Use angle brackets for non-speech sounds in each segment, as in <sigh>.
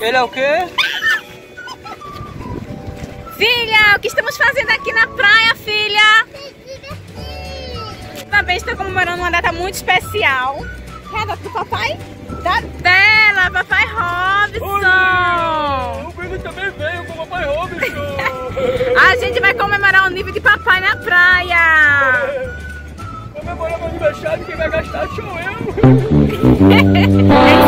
Ele é o quê? Filha, o que estamos fazendo aqui na praia, filha? Também estou comemorando uma data muito especial. É a data do papai? Da dela, papai Robson. O Bruno também veio com o papai Robson. <laughs> A gente vai comemorar o nível de papai na praia. Comemorar meu aniversário, quem vai gastar sou eu. <laughs>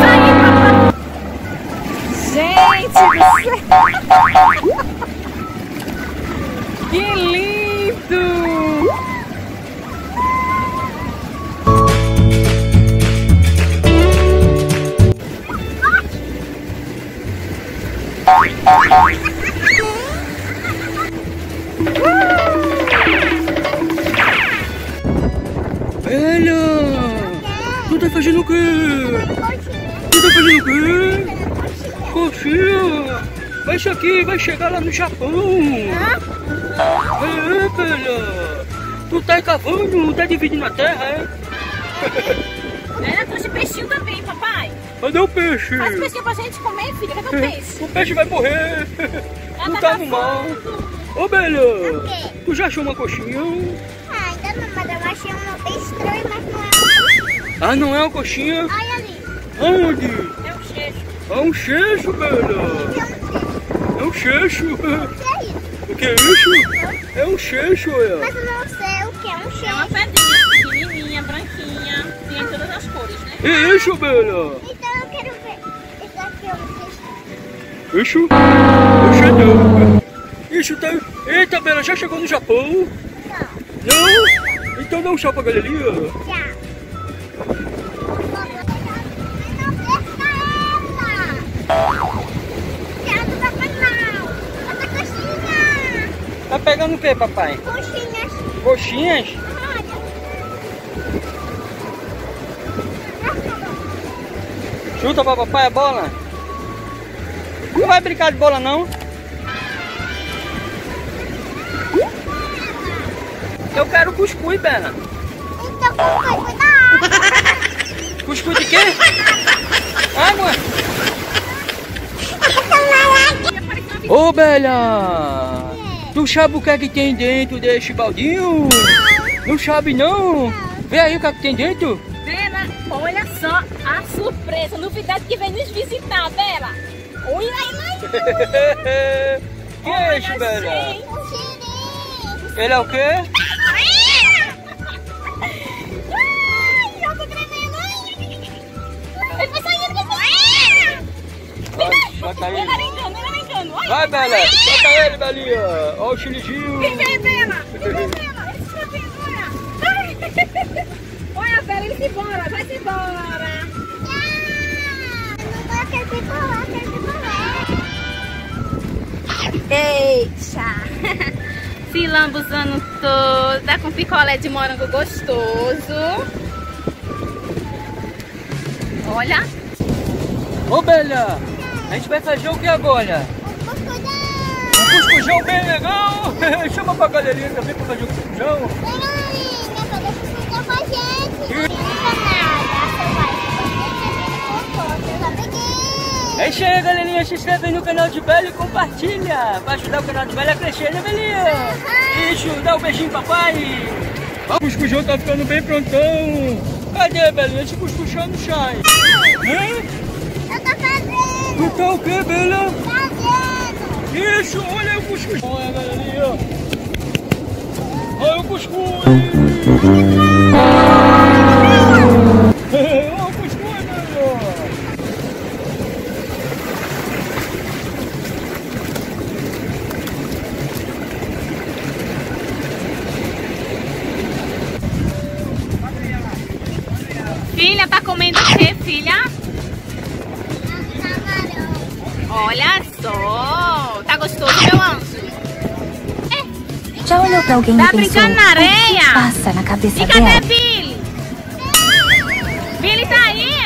Velha! Tu tá fazendo o quê? Tu tá fazendo o quê? Coxinha! Vai isso aqui, vai chegar lá no Japão! É, velha! Tu tá cavando, tá dividindo a terra, é? Ela trouxe peixinho também, papai. Cadê o peixe? Faz peixinho pra gente comer, filha. Cadê o peixe? <laughs> O peixe vai morrer! Ela <laughs> Tu tá tá no mar! Ô, Bela! Tu já achou uma coxinha? Ah, ainda não, mas eu achei uma estranha, mas não é uma Ah, não é uma coxinha? Olha ali. Onde? É um cheiro. É um cheixo, um É um cheixo! que é isso? O que é isso? <laughs> É um cheixo, olha! Mas eu não sei o que é um É uma pedrinha pequenininha, branquinha. Tem todas as cores, né? É isso, Bela! Então eu quero ver. Esse aqui é um peixe. Isso? Não! Isso tá... Eita, Bela, já chegou no Japão? Não. Não? Então dá um tchau pra galeria! Já. Tchau. Tá pegando o que, papai? Coxinhas. Coxinhas? Chuta pra papai a bola? Não vai brincar de bola, não? Eu quero cuscuz, Bela. Então, papai, cuidado. Cuscuz de quê? Água? Ô, Bela! Tu sabe o que é que tem dentro desse baldinho? Não sabe, não? Vê aí o que é que tem dentro. Bela, olha só a surpresa, a novidade que vem nos visitar, Bela. Olha aí, <laughs> que é isso, Bela? gente. Ele é o quê? Ai, eu tô tremendo. Ele vai sair, ele vai. Vai. Ele. Olha. Vai, Bela! Solta ele, Belinha! Ó o chilizinho! Vem, vem, Bela. Vem, Bela. Ele se movendo, olha. Olha, Bela, ele se embora. Vai-se embora. Não quero picolar, quero picolar. Eita! Se lambuzando toda com picolé de morango gostoso. Olha, Ô, Bela! A gente vai fazer o que agora? Um cuscuzão bem legal! <laughs> Chama pra galerinha também pra fazer o cuscuzão! É isso aí, galerinha. Se inscreve no canal de Bela e compartilha pra ajudar o canal de Bela a crescer, né, Belinha? Isso, dá um beijinho, papai! O cuscuzão tá ficando bem prontão! Cadê, Belinha? Esse cuscuzão não sai! Hã? Tu tá o quê, Bela? Isso, olha aí o cuscuz! Olha, galerinha! Olha o cuscuz! tá comendo o que, filha? Camarão. Olha só. Tá gostoso, meu anjo? É. Já olhou pra alguém tá e pensou, brincando na areia? passa na cabeça e dela? E cadê Billy? Billy tá aí?